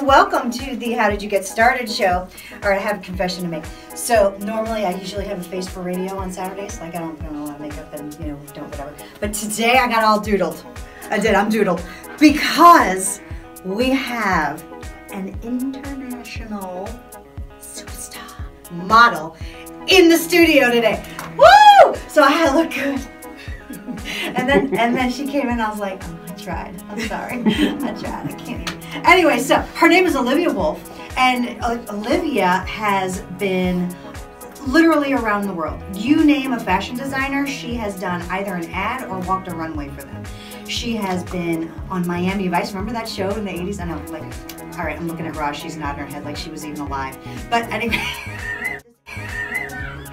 and welcome to the How Did You Get Started show. Or I have a confession to make. So normally I usually have a face for radio on Saturdays. Like I don't put on a lot of makeup and you know don't whatever. But today I got all doodled. I did. I'm doodled because we have an international superstar model in the studio today. Woo! So I had to look good. and then and then she came in. I was like, oh, I tried. I'm sorry. I tried. I can't even. Anyway, so her name is Olivia Wolf, and Olivia has been literally around the world. You name a fashion designer, she has done either an ad or walked a runway for them. She has been on Miami Vice. Remember that show in the 80s? I know, like, all right, I'm looking at Roz. She's nodding her head like she was even alive. But anyway.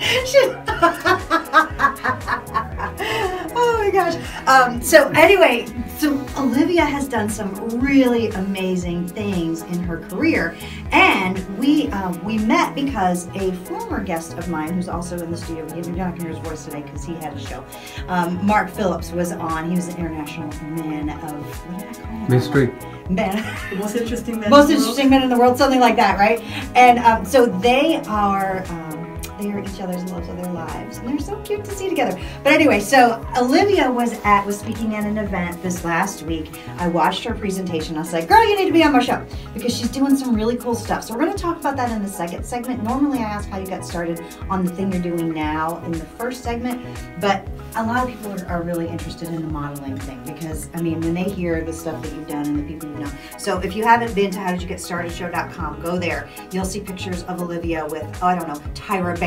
oh my gosh. Um, so anyway, so Olivia has done some really amazing things in her career, and we uh, we met because a former guest of mine, who's also in the studio, you're not gonna hear his voice today because he had a show. Um, Mark Phillips was on. He was an international man of what did I call him? Mystery. Man. The most interesting man. Most in the interesting men in the world, something like that, right? And um, so they are. Um, they are each other's loves of their lives, and they're so cute to see together. But anyway, so Olivia was at was speaking at an event this last week. I watched her presentation. I was like, "Girl, you need to be on my show," because she's doing some really cool stuff. So we're going to talk about that in the second segment. Normally, I ask how you got started on the thing you're doing now in the first segment, but a lot of people are, really interested in the modeling thing because I mean, when they hear the stuff that you've done and the people you know. So if you haven't been to howdidyougetstartedshow.com, go there. You'll see pictures of Olivia with oh, I don't know Tyra Banks,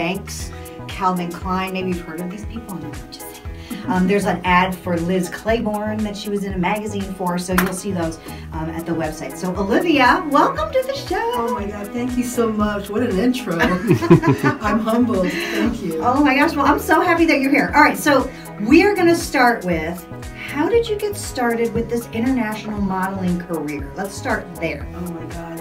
Calvin Klein. Maybe you've heard of these people. I'm just. Um, there's an ad for Liz Claiborne that she was in a magazine for, so you'll see those um, at the website. So Olivia, welcome to the show. Oh my God! Thank you so much. What an intro. I'm humbled. Thank you. Oh my gosh, well, I'm so happy that you're here. All right, so we're going to start with how did you get started with this international modeling career? Let's start there. Oh my God!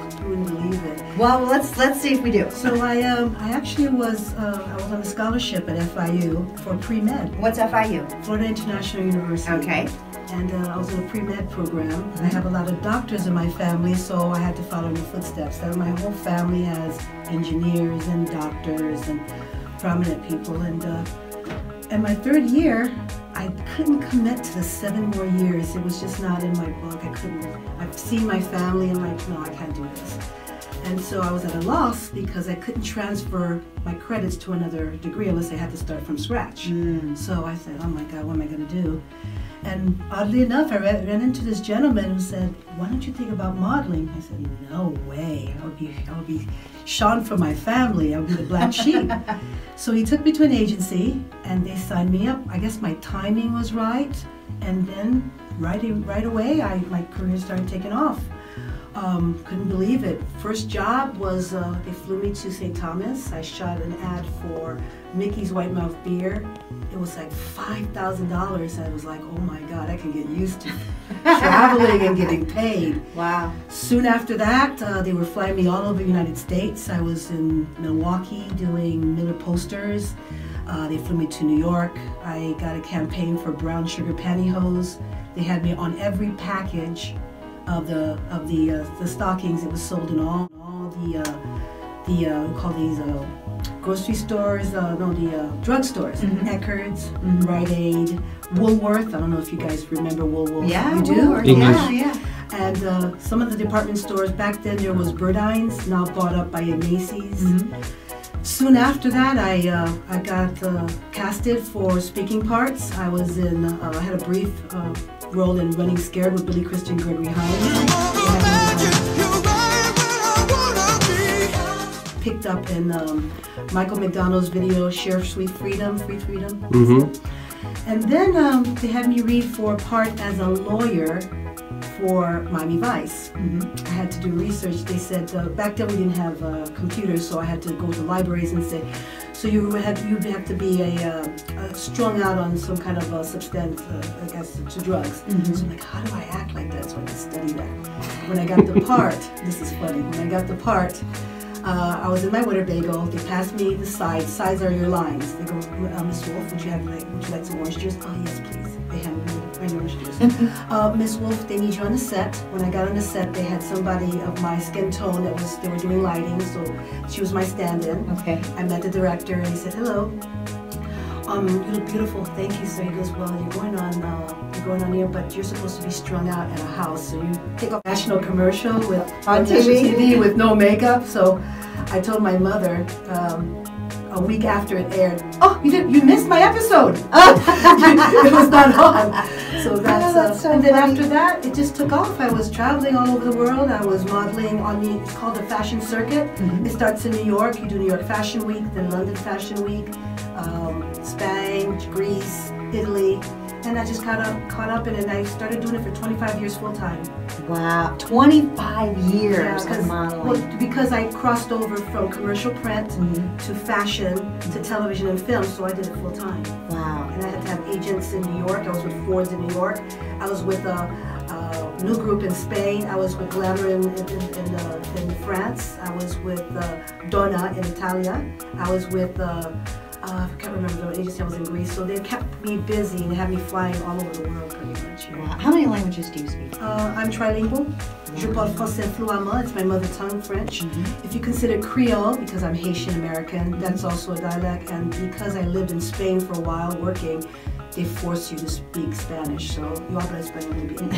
You wouldn't believe it. Well, let's let's see if we do. So I um I actually was uh, I was on a scholarship at FIU for pre med, What's FIU? Florida International University. Okay. And uh, I was in a pre med program. I have a lot of doctors in my family, so I had to follow in the footsteps. That my whole family has engineers and doctors and prominent people. And uh, in my third year, I couldn't commit to the seven more years. It was just not in my book. I couldn't. I've seen my family and like, no, I can't do this. And so I was at a loss because I couldn't transfer my credits to another degree unless I had to start from scratch. Mm. So I said, oh my God, what am I going to do? And oddly enough, I ran, into this gentleman who said, why don't you think about modeling? I said, no way. I would be, I would be shone from my family. I would be the black sheep. so he took me to an agency and they signed me up. I guess my timing was right. And then right, right away, I, my career started taking off. Um, couldn't believe it. First job was uh, they flew me to St. Thomas. I shot an ad for Mickey's Wide Mouth Beer. It was like five thousand dollars. I was like, oh my god, I can get used to traveling and getting paid. Wow. Soon after that, uh, they were flying me all over the United States. I was in Milwaukee doing Miller posters. Uh, they flew me to New York. I got a campaign for brown sugar pantyhose. They had me on every package of the of the uh, the stockings. It was sold in all all the uh, the uh, we call these uh, grocery stores. Uh, no, the uh, drug stores. Mhm. Eckerd's, Mhm. Rite Aid, Woolworth. I don't know if you guys remember Woolworth. Yeah, you do. Woolworth. English. Yeah, yeah. And uh, some of the department stores back then there was Burdines, now bought up by a Macy's. Mhm. Soon after that, I uh, I got uh, casted for speaking parts. I was in uh, I had a brief uh, role in Running Scared with Billy Crystal Gregory Hines. Picked up in um, Michael McDonald's video Sheriff Sweet Freedom, Free Freedom. Mm-hmm. And then um, they had me read for a part as a lawyer for Miami Vice. Mhm. I had to do research. They said uh, back then we didn't have uh, computers, so I had to go to libraries and say, so you would have you'd have to be a, uh, uh, strung out on some kind of a substance, uh, I guess, to drugs. Mhm. So I'm like, how do I act like that? So I could study that. When I got the part, this is funny. When I got the part. Uh, I was in my Winnebago. They passed me the sides. Sides are your lines. They go, uh, Miss Wolf, would you have like, would you like some orange juice? Oh yes, please. They handed me my pretty much uh, Miss Wolf, they need you on the set. When I got on the set, they had somebody of my skin tone that was, they were doing lighting, so she was my stand-in. Okay. I met the director and he said, hello. Um, you look beautiful. Thank you, sir. He goes, well, you're going on, uh, you're going on here, but you're supposed to be strung out at a house. So you take a national commercial with On TV? TV with no makeup. So I told my mother um, a week after it aired, oh, you did, you missed my episode. it was not on. So that's, that's uh, so and then funny. after that, it just took off. I was traveling all over the world. I was modeling on the, it's called the fashion circuit. Mm-hmm. It starts in New York. You do New York Fashion Week, then London Fashion Week, um, Spain, Greece, Italy. And I just caught up, caught up in it, and I started doing it for 25 years full time. Wow. 25 years Yeah, of 'cause- modeling. well, because I crossed over from commercial print Mhm. to fashion to television and film, so I did it full time. Wow. And I had to have agents in New York. I was with Ford's in New York. I was with a, a new group in Spain. I was with Glamour in, in, in, uh, in France. I was with uh, Donna in Italia. I was with, uh, uh, I can't remember the agency I was in Greece. So they kept me busy and had me flying all over the world pretty much. yeah. Wow. How many languages do you speak? Uh, I'm trilingual. Je parle français fluemment. It's my mother tongue, French. If you consider Creole, because I'm Haitian American, that's also a dialect. And because I lived in Spain for a while working, they force you to speak Spanish. So yo hablo español muy bien.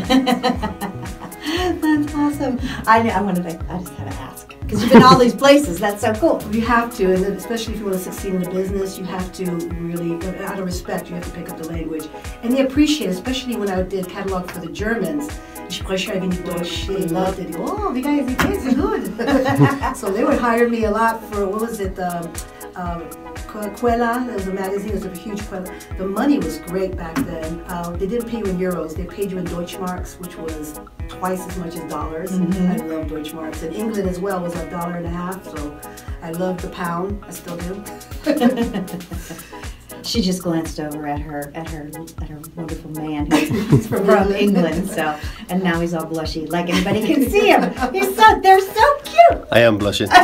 That's awesome. I. I wanted to. I just had to ask because you've been all these places. That's so cool. You have to, and especially if you want to succeed in the business, you have to really, out of respect, you have to pick up the language. And they appreciate it, especially when I did catalog for the Germans. Ich spreche ein wenig Deutsch. They loved it. Oh, wie geil, wie geht's? Good. so they would hire me a lot for, what was it, um, um, Quelle, there was a magazine, it was a huge Quelle. The money was great back then. Uh, they didn't pay you in euros, they paid you in Deutschmarks, which was twice as much as dollars. I love Deutschmarks. And England as well was a dollar and a half, so I love the pound. I still do. She just glanced over at her at her at her wonderful man who's from, England. So and now he's all blushy, like anybody can see him. He's so they're so cute. I am blushing.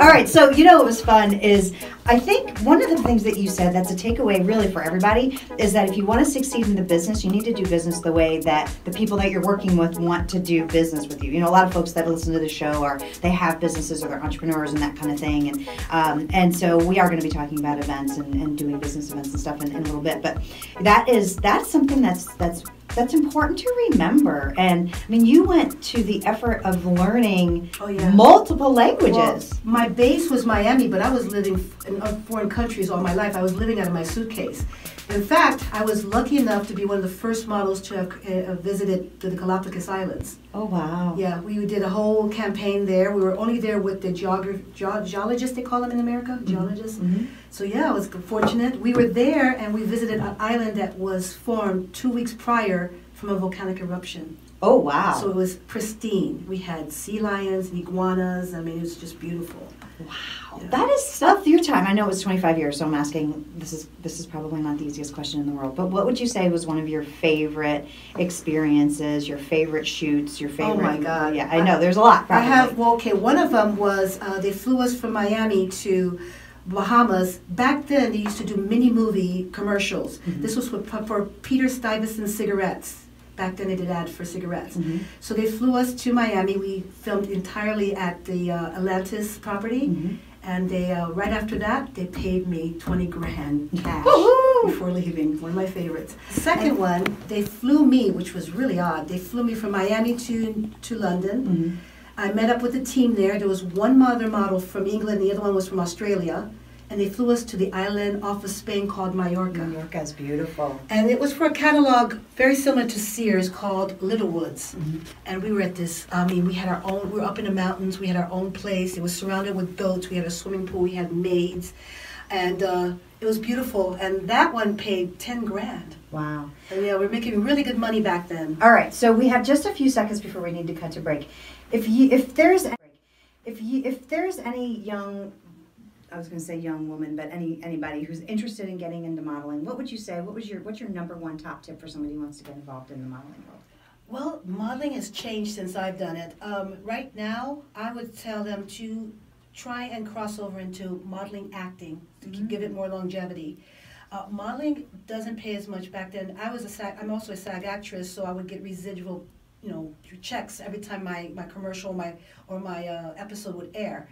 All right, so you know what was fun is I think one of the things that you said that's a takeaway really for everybody is that if you want to succeed in the business, you need to do business the way that the people that you're working with want to do business with you. You know, a lot of folks that listen to the show are they have businesses or they're entrepreneurs and that kind of thing, and um, and so we are going to be talking about events and, and doing business events and stuff in, in a little bit. But that is that's something that's that's that's important to remember. And I mean, you went to the effort of learning Oh, yeah. multiple Well, languages. my base was Miami, but I was living in foreign countries all my life. I was living out of my suitcase. In fact, I was lucky enough to be one of the first models to have uh, visited the Galapagos Islands. Oh wow! Yeah, we did a whole campaign there. We were only there with the geograph- ge- geologists, they call them in America, geologists. Mhm. So yeah, I was fortunate. We were there and we visited an island that was formed two weeks prior from a volcanic eruption. Oh wow! So it was pristine. We had sea lions and iguanas. I mean, it was just beautiful. wow, that is stuff your time. I know it was 25 years, so I'm asking. This is this is probably not the easiest question in the world, but what would you say was one of your favorite experiences, your favorite shoots, your favorite? Oh, my God. Yeah, I know. There's a lot. I have, well, okay, one of them was uh, they flew us from Miami to Bahamas. Back then, they used to do mini movie commercials. Mm-hmm. This was for, for Peter Stuyvesant cigarettes. Back then, they did ads for cigarettes. Mhm. So they flew us to Miami. We filmed entirely at the uh, Atlantis property. Mhm. And they, uh, right after that, they paid me 20 grand cash before leaving. One of my favorites. Second one, they flew me, which was really odd. They flew me from Miami to, to London. Mhm. I met up with the team there. There was one mother model from England, the other one was from Australia. And they flew us to the island off of Spain called Mallorca. York is beautiful. And it was for a catalog very similar to Sears called Littlewoods. And we were at this, I mean, we had our own, we were up in the mountains, we had our own place. It was surrounded with goats, we had a swimming pool, we had maids. And uh, it was beautiful. And that one paid 10 grand. Wow. And yeah, we were making really good money back then. All right, so we have just a few seconds before we need to cut to break. If you, if there's, if you, if there's any young, I was going to say young woman, but any anybody who's interested in getting into modeling, what would you say? What was your, what's your number one top tip for somebody who wants to get involved in the modeling world? Well, modeling has changed since I've done it. Um, right now, I would tell them to try and cross over into modeling acting to keep- give it more longevity. Uh, modeling doesn't pay as much back then. I was a SAG, I'm also a SAG actress, so I would get residual, you know, checks every time my, my commercial, my or my uh, episode would air.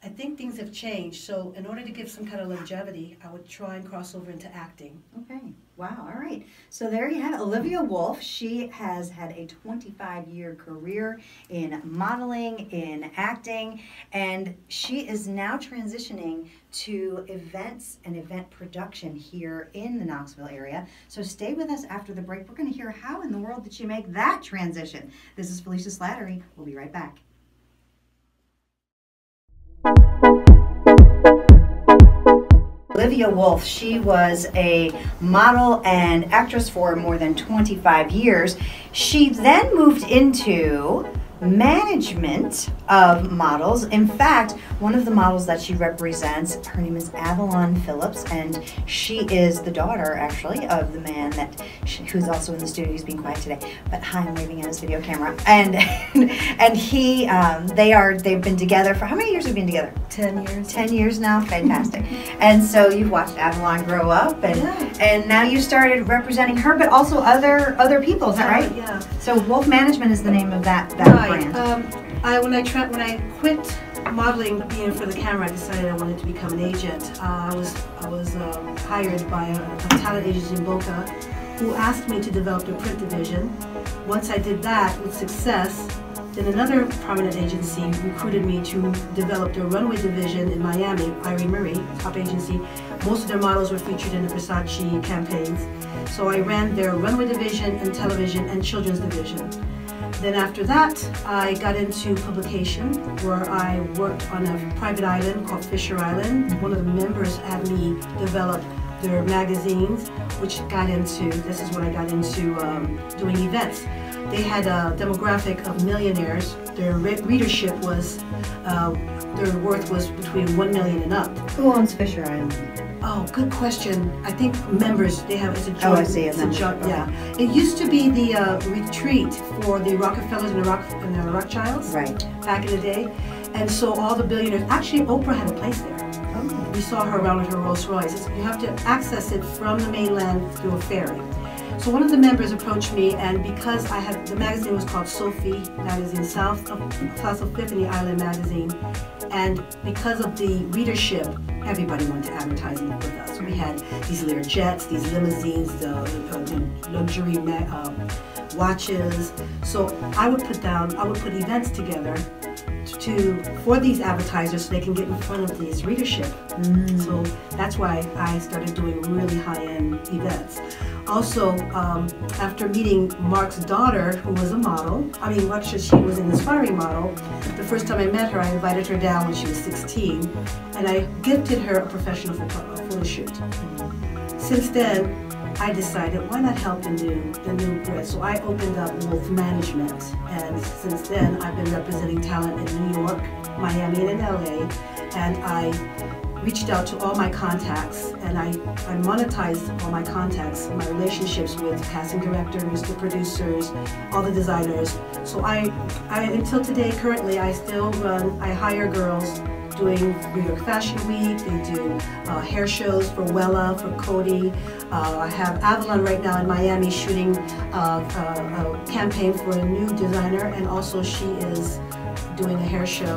I think things have changed, so in order to give some kind of longevity, I would try and cross over into acting. Okay. Wow. All right. So there you have it. Olivia Wolf. She has had a 25 year career in modeling, in acting, and she is now transitioning to events and event production here in the Knoxville area. So stay with us after the break. We're going to hear how in the world did she make that transition. This is Felicia Slattery. We'll be right back. Olivia Wolf, she was a model and actress for more than 25 years. She then moved into management of models. In fact, one of the models that she represents, her name is Avalon Phillips, and she is the daughter, actually, of the man that she, who's also in the studio. He's being quiet today, but hi, I'm waving at his video camera. And and he, um, they are, they've been together for how many years have been together? Ten years. Ten years now, fantastic. and so you've watched Avalon grow up, and Yeah. and now you started representing her, but also other other people. Is that right? Yeah. So Wolff Management is the name of that that Right. Um, I when I tra- when I quit modeling, being for the camera, I decided I wanted to become an agent. Uh, I was I was um, hired by a, a talent agency in Boca, who asked me to develop their print division. Once I did that with success, then another prominent agency recruited me to develop their runway division in Miami. Irene Marie, top agency. Most of their models were featured in the Versace campaigns. So I ran their runway division and television and children's division. Then after that, I got into publication where I worked on a private island called Fisher Island. One of the members had me develop their magazines, which got into, this is when I got into um, doing events. They had a demographic of millionaires. Their re- readership was, uh, their worth was between 1 million and up. Who owns Fisher Island? Oh, good question. I think members, they have, it's a joint. Oh, I see, a it's a membership, joint, okay. yeah. It used to be the uh, retreat for the Rockefellers and the Rock, and the Rothschilds Right. back in the day. And so all the billionaires, actually Oprah had a place there. Oh. We saw her around with her Rolls Royce. It's- You have to access it from the mainland through a ferry. So one of the members approached me, and because I had the magazine was called Sophie Magazine, South of South of Fifth Island Magazine, and because of the readership, everybody wanted to advertise with us. We had these Lear jets, these limousines, the, uh, the luxury um, watches. So I would put down, I would put events together to for these advertisers so they can get in front of this readership. So that's why I started doing really high-end events. Also, um, after meeting Mark's daughter, who was a model, I mean, actually she was an aspiring model. The first time I met her, I invited her down when she was 16, and I gifted her a professional photo, shoot. Since then, I decided why not help the new the new grad. So I opened up Wolff Management, and since then I've been representing talent in New York, Miami, and in LA. And I reached out to all my contacts, and I, I monetized all my contacts, my relationships with casting directors, the producers, all the designers. So I, I until today, currently, I still run. I hire girls doing New York Fashion Week. They do uh, hair shows for Wella, for Coty. Uh, I have Avalon right now in Miami shooting uh, uh, a campaign for a new designer, and also she is doing a hair show.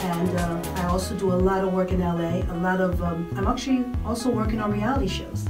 And uh, I also do a lot of work in LA. A lot of um, I'm actually also working on reality shows.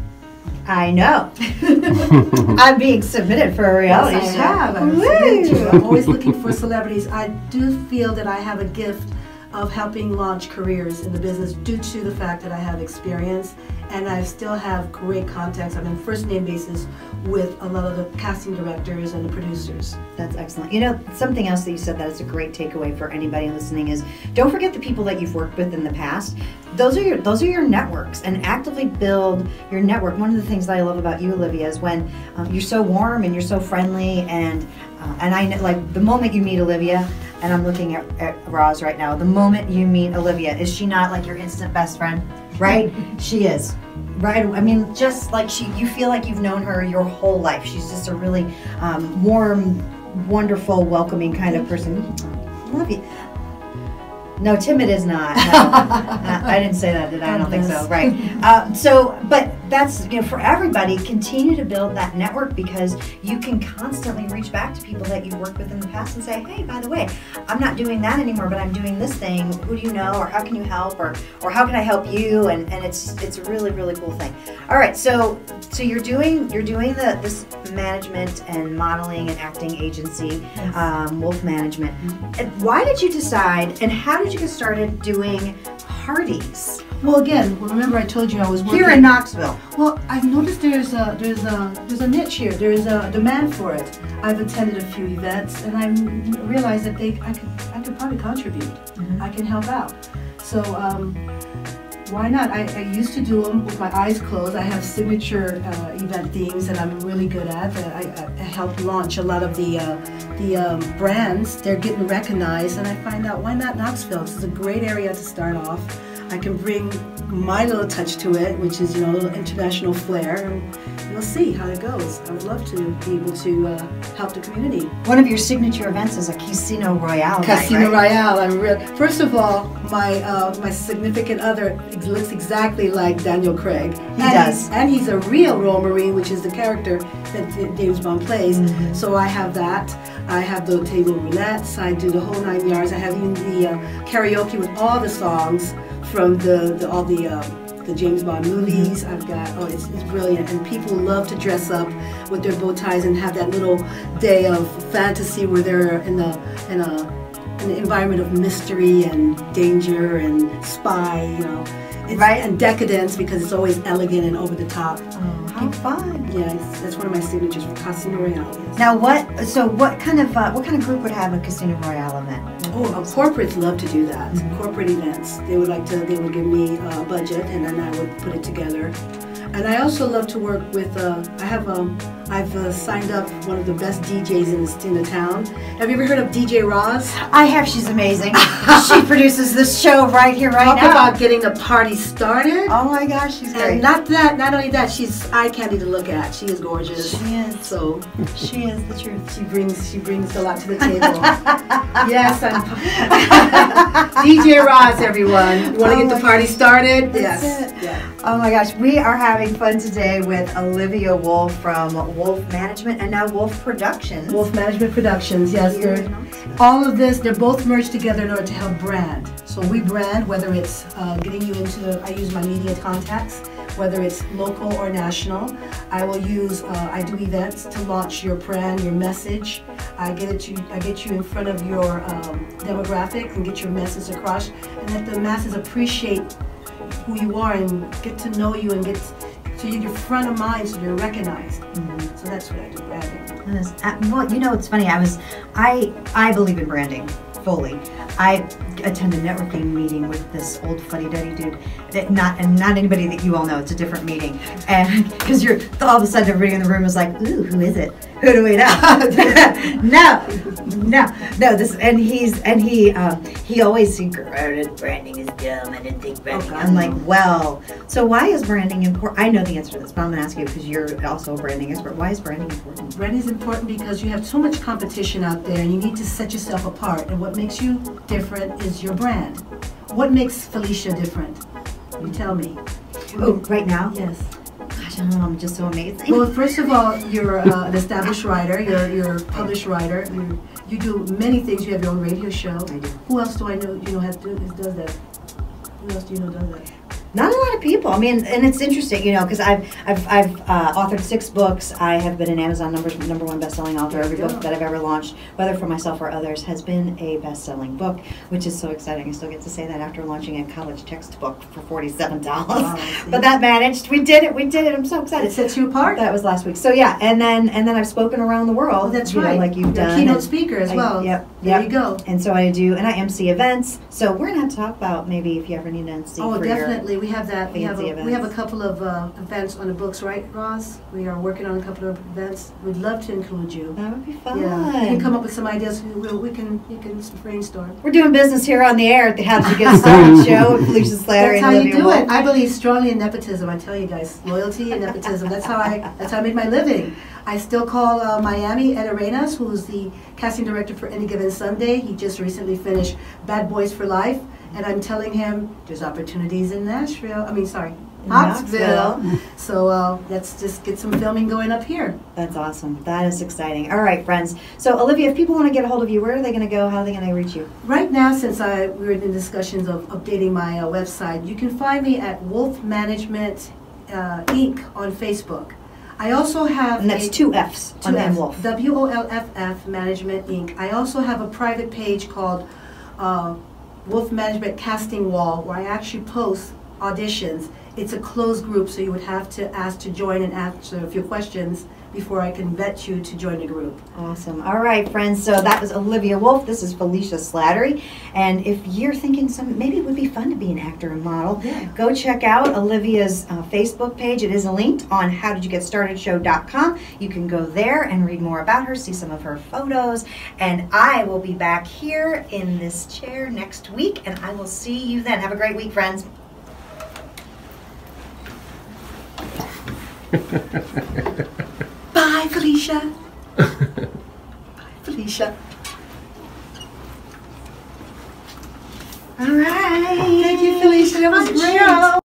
I know. I'm being submitted for a reality Yes, I show. have. I'm, submitted to. I'm always looking for celebrities. I do feel that I have a gift of helping launch careers in the business due to the fact that I have experience and I still have great contacts. In first name basis with a lot of the casting directors and the producers. That's excellent. You know, something else that you said that is a great takeaway for anybody listening is don't forget the people that you've worked with in the past. Those are your those are your networks, and actively build your network. One of the things that I love about you, Olivia, is when um, you're so warm and you're so friendly, and uh, and I like the moment you meet Olivia, and I'm looking at, at Roz right now. The moment you meet Olivia, is she not like your instant best friend? Right? she is. Right. I mean, just like she, you feel like you've known her your whole life. She's just a really um, warm, wonderful, welcoming kind of person. Love you. No, timid is not. No. I didn't say that, did I? I don't think so. Right. Uh, so, but that's you know for everybody continue to build that network because you can constantly reach back to people that you've worked with in the past and say hey by the way i'm not doing that anymore but i'm doing this thing. Who do you know? Or how can you help? Or or how can i help you? And and it's it's a really really cool thing. All right so so you're doing you're doing the this management and modeling and acting agency Yes. um, wolff management. And why did you decide and how did you get started doing parties Well, again, remember I told you I was working here in knoxville Well, I've noticed there's a there's a there's a niche here. There is a demand for it. I've attended a few events, and I realized that they I could I could probably contribute. Mhm. I can help out. So um, why not? I, I used to do them with my eyes closed. I have signature uh, event themes that I'm really good at. That I, I, helped launch a lot of the uh, the um, brands. They're getting recognized, and I find out why not Knoxville? This is a great area to start off. I can bring my little touch to it, which is you know a little international flair, and we'll see how it goes. I would love to be able to uh, help the community. One of your signature events is a Casino Royale. Casino right? Royale. I'm real. First of all, my uh, my significant other looks exactly like Daniel Craig. He and does. He's, and he's a real Royal Marine, which is the character that James Bond plays. Mhm. So I have that. I have the table roulettes. I do the whole nine yards. I have even the uh, karaoke with all the songs from the, the all the. Uh, the James Bond movies. I've got oh, it's, it's brilliant, and people love to dress up with their bow ties and have that little day of fantasy where they're in the in a an environment of mystery and danger and spy, you know, it's, Right. and decadence because it's always elegant and over the top. Oh, how fun! Yeah, it's, that's one of my signatures for Casino Royale. Now, what? So, what kind of uh, what kind of group would have a Casino Royale event? Oh, uh, corporates love to do that. Mhm. Corporate events. They would like to. They would give me a budget, and then I would put it together. And I also love to work with. Uh, I have. Um, I've uh, signed up one of the best DJs in the, in the town. Have you ever heard of DJ Roz? I have. She's amazing. she produces this show right here, right Talk now. about getting the party started. oh my gosh, she's great. And not that, not only that, she's eye candy to look at. She is gorgeous. she is. So She is the truth. she brings, she brings a lot to the table. yes, I'm DJ Roz, everyone. You want to Oh get the party started? That's yes. it. Yeah. Oh my gosh, we are having fun today with Olivia Wolf from Wolff Management and now Wolff Productions. Wolff Management Productions. Yes, they're all of this. They're both merged together in order to help brand. So we brand whether it's uh, getting you into the. I use my media contacts. Whether it's local or national, I will use. Uh, I do events to launch your brand, your message. I get it you. I get you in front of your um, demographic and get your message across, and let the masses appreciate who you are and get to know you and get so you're front of mind, so you're recognized. Mhm. So that's what I do, branding. Uh, well, you know, it's funny. I was, I, I believe in branding fully. I attend a networking meeting with this old fuddy-duddy dude. That not and not anybody that you all know. It's a different meeting, and because you're all of a sudden everybody in the room is like, "Ooh, who is it? Who do we know?" no, no, no. This and he's and he um, he always he "Branding- is dumb. I didn't think branding. God, I'm like, well, so why is branding important? I know the answer to this, but I'm gonna ask you because you're also a branding expert. Why is branding important? Branding is important because you have so much competition out there and you need to set yourself apart. And what makes you different is your brand. What makes Felicia different? You tell me. Oh, right now? Yes. Gosh, I don't know. I'm just so amazing. Well, first of all, you're uh, an established writer. You're, you're a published writer. You, you do many things. You have your own radio show. I do. Who else do I know? You know has do, does that? Who else do you know does that? Not a lot of people. I mean, and it's interesting, you know, because I've I've I've uh, authored six books. I have been an Amazon number number one best-selling author. Every book that I've ever launched, whether for myself or others, has been a best-selling book, which is so exciting. I still get to say that after launching a college textbook for forty-seven dollars. Wow, but that managed. We did it. We did it. I'm so excited. It sets you apart. That was last week. So yeah, and then and then I've spoken around the world. Oh, that's you know, right. like you've You're a done. keynote speaker as I- well. Yep. There Yep. you go. And so I do, and I MC events. So we're gonna have to talk about maybe if you ever need to MC Oh, for your definitely. We have that. We have, fancy a, we have a couple of uh, events on the books, right, Roz? We are working on a couple of events. We'd love to include you. That would be fun. Yeah, you can come up with some ideas. We, we, we can you can brainstorm. We're doing business here on the air at the How Did You Get Started show with Felicia Slater That's and how you do Wolf. it. I believe strongly in nepotism. I tell you guys, loyalty and nepotism. That's how I. That's how I made my living. I still call uh, Miami Ed Arenas, who's the casting director for Any Given Sunday. He just recently finished Bad Boys for Life, and I'm telling him there's opportunities in Nashville. I mean, sorry, Knoxville. Knoxville. So uh, let's just get some filming going up here. That's awesome. That is exciting. All right, friends. So, Olivia, if people want to get a hold of you, where are they going to go? How are they going to reach you? Right now, since I we were in discussions of updating my uh, website, you can find me at Wolff Management uh, Inc. on Facebook. I also have And that's a- two F's on Two M Fs. Wolf. W O L F F Management Inc. I also have a private page called uh, Wolff Management Casting Wall where I actually post auditions. It's a closed group, so you would have to ask to join and answer a few questions before I can vet you to join a group. Awesome. All right, friends. So that was Olivia Wolf. This is Felicia Slattery. And if you're thinking some, maybe it would be fun to be an actor and model, Yeah. go check out Olivia's uh, Facebook page. It is linked on howdidyougetstartedshow.com. You can go there and read more about her, see some of her photos. And I will be back here in this chair next week, and I will see you then. Have a great week, friends. Bye, Felicia. Bye, Felicia. All right. Thank you, Felicia. That was great.